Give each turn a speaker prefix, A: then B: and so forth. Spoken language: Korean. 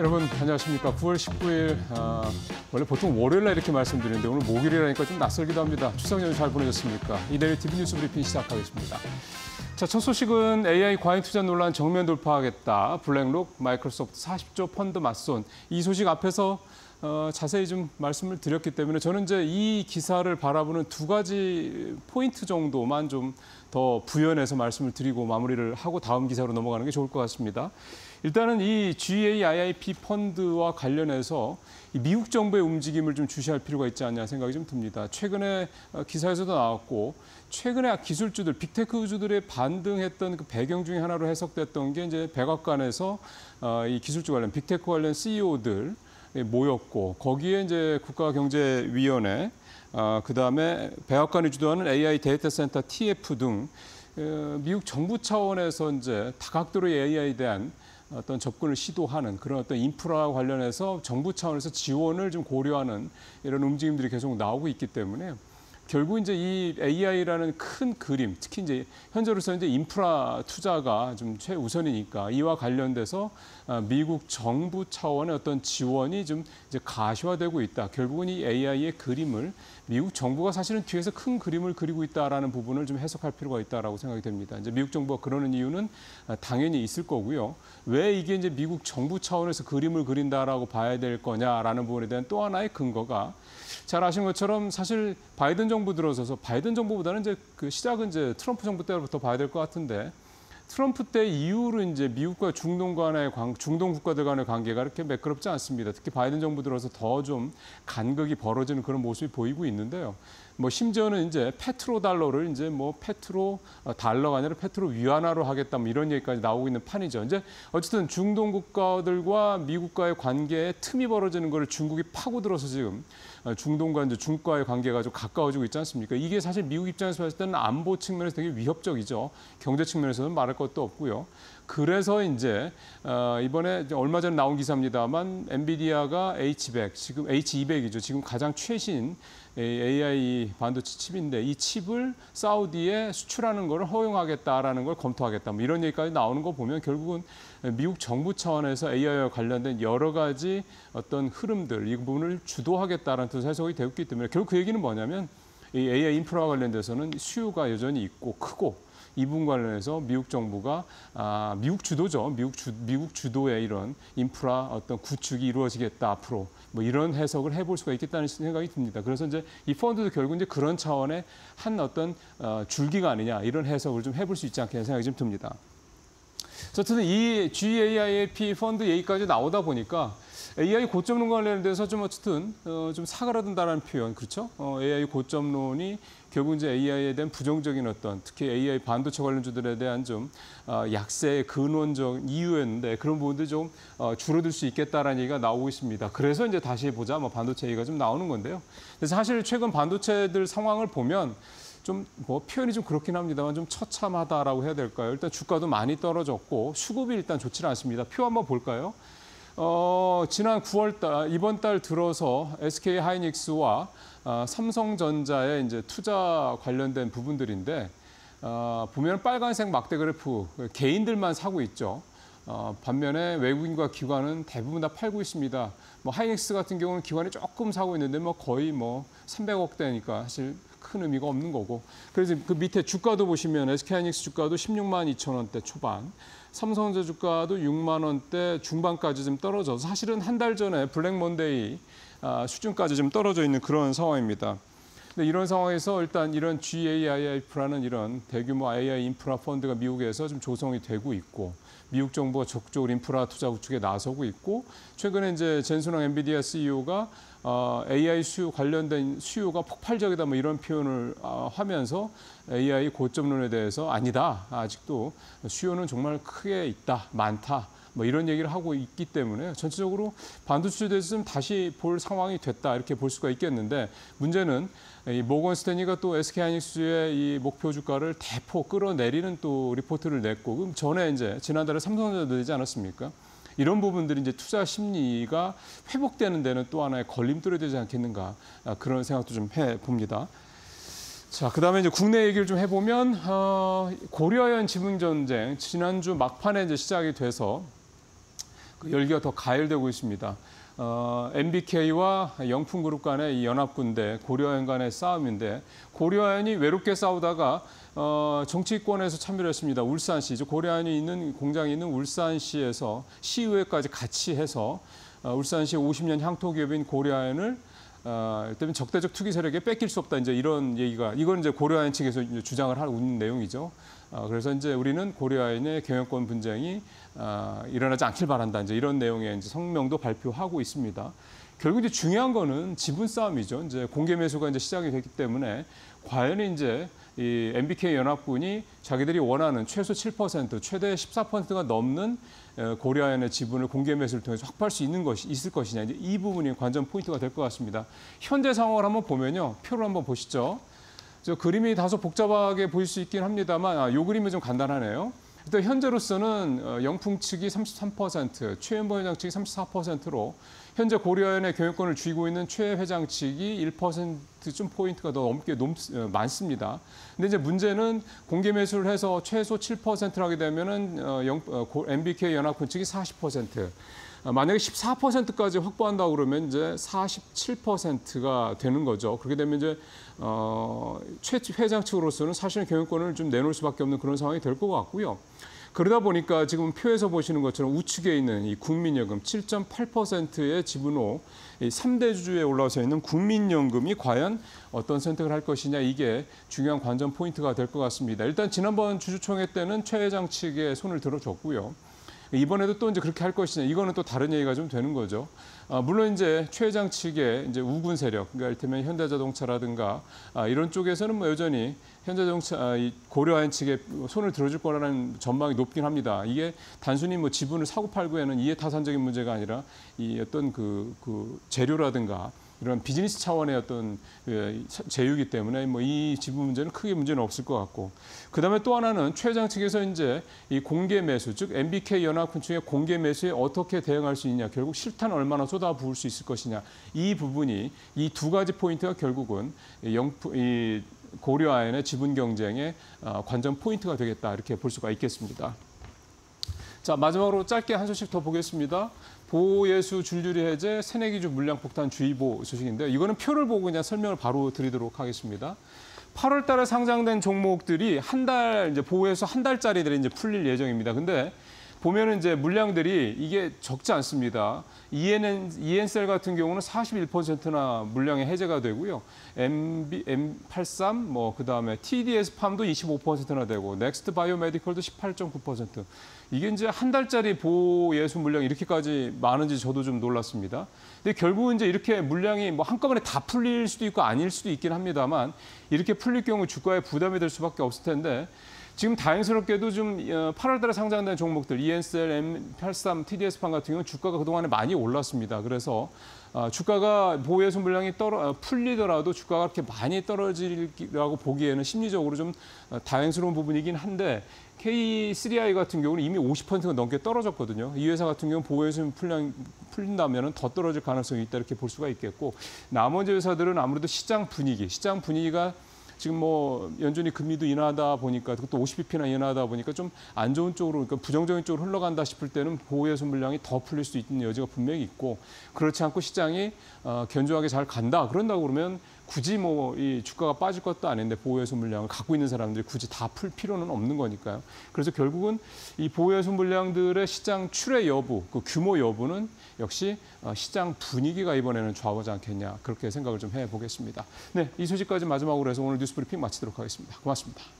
A: 여러분 안녕하십니까. 9월 19일 아, 원래 보통 월요일 날 이렇게 말씀드리는데 오늘 목요일이라니까 좀 낯설기도 합니다. 추석 연휴 잘 보내셨습니까? 이데일리 TV 뉴스 브리핑 시작하겠습니다. 자, 첫 소식은 AI 과잉 투자 논란 정면 돌파하겠다. 블랙록, 마이크로소프트 40조 펀드 맞손. 이 소식 앞에서 어, 자세히 좀 말씀을 드렸기 때문에 저는 이제 이 기사를 바라보는 두 가지 포인트 정도만 좀 더 부연해서 말씀을 드리고 마무리를 하고 다음 기사로 넘어가는 게 좋을 것 같습니다. 일단은 이 GAIIP 펀드와 관련해서 미국 정부의 움직임을 좀 주시할 필요가 있지 않냐 생각이 좀 듭니다. 최근에 어, 기사에서도 나왔고 최근에 기술주들, 빅테크 주들의 반등했던 그 배경 중에 하나로 해석됐던 게 이제 백악관에서 어, 이 기술주 관련, 빅테크 관련 CEO들 모였고 거기에 이제 국가경제위원회 어, 그다음에 백악관이 주도하는 AI 데이터 센터 TF 등 어, 미국 정부 차원에서 이제 다각도로 AI에 대한 어떤 접근을 시도하는 그런 어떤 인프라 관련해서 정부 차원에서 지원을 좀 고려하는 이런 움직임들이 계속 나오고 있기 때문에 결국 이제 이 AI라는 큰 그림, 특히 이제 현재로서 이제 인프라 투자가 좀 최우선이니까 이와 관련돼서 아, 미국 정부 차원의 어떤 지원이 좀 이제 가시화되고 있다. 결국은 이 AI의 그림을 미국 정부가 사실은 뒤에서 큰 그림을 그리고 있다라는 부분을 좀 해석할 필요가 있다라고 생각이 됩니다. 이제 미국 정부가 그러는 이유는 아, 당연히 있을 거고요. 왜 이게 이제 미국 정부 차원에서 그림을 그린다라고 봐야 될 거냐라는 부분에 대한 또 하나의 근거가 잘 아시는 것처럼 사실 바이든 정부 들어서서 바이든 정부보다는 이제 그 시작은 이제 트럼프 정부 때부터 봐야 될 것 같은데 트럼프 때 이후로 이제 미국과 중동 간의 중동 국가들 간의 관계가 이렇게 매끄럽지 않습니다. 특히 바이든 정부 들어서 더 좀 간극이 벌어지는 그런 모습이 보이고 있는데요. 뭐 심지어는 이제 페트로 달러를 이제 뭐 페트로 어, 달러가 아니라 페트로 위안화로 하겠다 뭐 이런 얘기까지 나오고 있는 판이죠. 이제 어쨌든 중동 국가들과 미국과의 관계에 틈이 벌어지는 거를 중국이 파고들어서 지금 어, 중동과 이제 중국과의 관계가 좀 가까워지고 있지 않습니까? 이게 사실 미국 입장에서 봤을 때는 안보 측면에서 되게 위협적이죠. 경제 측면에서는 말할 것도 없고요. 그래서 이제 어, 이번에 얼마 전에 나온 기사입니다만 엔비디아가 H100 지금 H200이죠. 지금 가장 최신 AI 반도체 칩인데 이 칩을 사우디에 수출하는 것을 허용하겠다라는 걸 검토하겠다. 뭐 이런 얘기까지 나오는 거 보면 결국은 미국 정부 차원에서 AI와 관련된 여러 가지 어떤 흐름들 이 부분을 주도하겠다라는 뜻 해석이 되었기 때문에 결국 그 얘기는 뭐냐면 이 AI 인프라 관련돼서는 수요가 여전히 있고 크고 이 부분 관련해서 미국 정부가 아, 미국 주도죠. 미국 주 미국 주도의 이런 인프라 어떤 구축이 이루어지겠다 앞으로 뭐 이런 해석을 해볼 수가 있겠다는 생각이 듭니다. 그래서 이제 이 펀드도 결국 이제 그런 차원의 한 어떤 어, 줄기가 아니냐 이런 해석을 좀 해볼 수 있지 않겠냐 생각이 좀 듭니다. 어쨌든 이 GAIP 펀드 얘기까지 나오다 보니까 AI 고점론 관련돼서 좀 어쨌든 어, 좀 사그라든다라는 표현 그렇죠? 어, AI 고점론이 결국 이제 AI에 대한 부정적인 어떤 특히 AI 반도체 관련주들에 대한 좀 어, 약세의 근원적 이유였는데 그런 부분들이 좀 어, 줄어들 수 있겠다라는 얘기가 나오고 있습니다. 그래서 이제 다시 보자 뭐 반도체 얘기가 좀 나오는 건데요. 그래서 사실 최근 반도체들 상황을 보면 좀뭐 표현이 좀 그렇긴 합니다만 좀 처참하다라고 해야 될까요? 일단 주가도 많이 떨어졌고 수급이 일단 좋지는 않습니다. 표 한번 볼까요? 어, 지난 9월 달, 이번 달 들어서 SK 하이닉스와 어, 삼성전자의 이제 투자 관련된 부분들인데 어, 보면 빨간색 막대 그래프 개인들만 사고 있죠. 어, 반면에 외국인과 기관은 대부분 다 팔고 있습니다. 뭐 하이닉스 같은 경우는 기관이 조금 사고 있는데 뭐 거의 뭐 300억 대니까 사실 큰 의미가 없는 거고. 그래서 그 밑에 주가도 보시면 SK 하이닉스 주가도 16만 2천 원대 초반, 삼성전자 주가도 6만 원대 중반까지 좀 떨어져서 사실은 한 달 전에 블랙 먼데이 아, 수준까지 좀 떨어져 있는 그런 상황입니다. 근데 이런 상황에서 일단 이런 GAIF라는 이런 대규모 AI 인프라 펀드가 미국에서 좀 조성이 되고 있고 미국 정부가 적극적으로 인프라 투자 구축에 나서고 있고 최근에 이제 젠순왕 엔비디아 CEO가 어, AI 수요 관련된 수요가 폭발적이다 뭐 이런 표현을 어, 하면서 AI 고점론에 대해서 아니다. 아직도 수요는 정말 크게 있다. 많다 뭐 이런 얘기를 하고 있기 때문에 전체적으로 반도체에 대해서 좀 다시 볼 상황이 됐다 이렇게 볼 수가 있겠는데 문제는 이 모건 스탠리가 또 SK 하이닉스의 이 목표 주가를 대폭 끌어내리는 또 리포트를 냈고 그럼 전에 이제 지난달에 삼성전자 되지 않았습니까? 이런 부분들이 이제 투자 심리가 회복되는 데는 또 하나의 걸림돌이 되지 않겠는가 아, 그런 생각도 좀 해봅니다. 자, 그 다음에 이제 국내 얘기를 좀 해보면 어, 고려현 지붕 전쟁 지난주 막판에 이제 시작이 돼서 그 열기가 더 가열되고 있습니다. 어, MBK와 영풍그룹 간의 이 연합군대 고려아연 간의 싸움인데 고려아연이 외롭게 싸우다가 어, 정치권에서 참여를 했습니다. 울산시, 고려아연이 있는 공장이 있는 울산시에서 시의회까지 같이 해서 어, 울산시 50년 향토 기업인 고려아연을 어, 일단 적대적 투기 세력에 뺏길 수 없다 이제 이런 얘기가 이건 이제 고려아연 측에서 주장을 하고 있는 내용이죠. 어, 그래서 이제 우리는 고려아연의 경영권 분쟁이 어, 일어나지 않길 바란다 이제 이런 내용의 이제 성명도 발표하고 있습니다. 결국 이제 중요한 거는 지분 싸움이죠. 이제 공개 매수가 이제 시작이 됐기 때문에 과연 이제 이 MBK 연합군이 자기들이 원하는 최소 7% 최대 14%가 넘는 어, 고려아연의 지분을 공개 매수를 통해서 확보할 수 있는 것이 있을 것이냐 이제 이 부분이 관전 포인트가 될 것 같습니다. 현재 상황을 한번 보면요, 표를 한번 보시죠. 저 그림이 다소 복잡하게 보일 수 있긴 합니다만 아, 요 그림은 좀 간단하네요. 일단 현재로서는 어, 영풍 측이 33%, 최현보 회장 측이 34%로 현재 고려아연의 경영권을 쥐고 있는 최 회장 측이 1%좀 포인트가 더 넘게 높, 어, 많습니다. 근데 이제 문제는 공개 매수를 해서 최소 7%를 하게 되면은 어, 영, 어, 고, MBK 연합군 측이 40%. 어, 만약에 14%까지 확보한다 그러면 이제 47%가 되는 거죠. 그렇게 되면 이제 어, 최 회장 측으로서는 사실은 경영권을 좀 내놓을 수밖에 없는 그런 상황이 될 것 같고요. 그러다 보니까 지금 표에서 보시는 것처럼 우측에 있는 이 국민연금 7.8%의 지분으로 이 3대 주주에 올라서 있는 국민연금이 과연 어떤 선택을 할 것이냐 이게 중요한 관전 포인트가 될 것 같습니다. 일단 지난번 주주총회 때는 최 회장 측에 손을 들어줬고요. 이번에도 또 이제 그렇게 할 것이냐 이거는 또 다른 얘기가 좀 되는 거죠. 아, 물론 이제 최 회장 측의 이제 우군 세력, 그러니까 이를테면 현대자동차라든가 아, 이런 쪽에서는 뭐 여전히 현대자동차 아, 이 고려아연 측에 손을 들어줄 거라는 전망이 높긴 합니다. 이게 단순히 뭐 지분을 사고 팔고에는 이해 타산적인 문제가 아니라 이 어떤 그, 그 재료라든가 이런 비즈니스 차원의 어떤 그 제휴이기 때문에 뭐 이 지분 문제는 크게 문제는 없을 것 같고 그다음에 또 하나는 최장 측에서 이제 이 공개 매수 즉 MBK 연합군 측의 공개 매수에 어떻게 대응할 수 있냐 결국 실탄 얼마나 쏟아 부을 수 있을 것이냐 이 부분이 이 두 가지 포인트가 결국은 영풍 이 고려아연의 지분 경쟁의 어, 관전 포인트가 되겠다 이렇게 볼 수가 있겠습니다. 자 마지막으로 짧게 한 소식 더 보겠습니다. 보호예수 줄줄이 해제 새내기주 물량폭탄 주의보 소식인데 이거는 표를 보고 그냥 설명을 바로 드리도록 하겠습니다. 8월 달에 상장된 종목들이 한 달 이제 보호예수 한 달짜리들이 이제 풀릴 예정입니다. 근데 보면은 이제 물량들이 이게 적지 않습니다. EN, 이엔셀 같은 경우는 41%나 물량이 해제가 되고요. MB, M83, 뭐, 그 다음에 TDS 팜도 25%나 되고, 넥스트 바이오 메디컬도 18.9%. 이게 이제 한 달짜리 보호 예수 물량이 이렇게까지 많은지 저도 좀 놀랐습니다. 근데 결국은 이제 이렇게 물량이 뭐 한꺼번에 다 풀릴 수도 있고 아닐 수도 있긴 합니다만 이렇게 풀릴 경우 주가에 부담이 될 수밖에 없을 텐데 지금 다행스럽게도 좀 8월 어, 달에 상장된 종목들 이엔셀, M83, TDS판 같은 경우는 주가가 그동안에 많이 올랐습니다. 그래서 어, 주가가 보호예수 물량이 떨어 어, 풀리더라도 주가가 그렇게 많이 떨어지라고 보기에는 심리적으로 좀 다행스러운 부분이긴 한데 K3i 같은 경우는 이미 50%가 넘게 떨어졌거든요. 이 회사 같은 경우는 보호예수 풀량 풀린다면 더 떨어질 가능성이 있다 이렇게 볼 수가 있겠고 나머지 회사들은 아무래도 시장 분위기, 시장 분위기가 지금 뭐 연준이 금리도 인하하다 보니까 그것도 50bp나 인하하다 보니까 좀 안 좋은 쪽으로 그러니까 부정적인 쪽으로 흘러간다 싶을 때는 보호예수 물량이 더 풀릴 수 있는 여지가 분명히 있고 그렇지 않고 시장이 어, 견조하게 잘 간다 그런다고 그러면 굳이 뭐 이 주가가 빠질 것도 아닌데 보호예수 물량을 갖고 있는 사람들이 굳이 다 풀 필요는 없는 거니까요. 그래서 결국은 이 보호예수 물량들의 시장 출회 여부, 그 규모 여부는 역시 어, 시장 분위기가 이번에는 좌우하지 않겠냐 그렇게 생각을 좀 해보겠습니다. 네, 이 소식까지 마지막으로 해서 오늘 뉴스브리핑 마치도록 하겠습니다. 고맙습니다.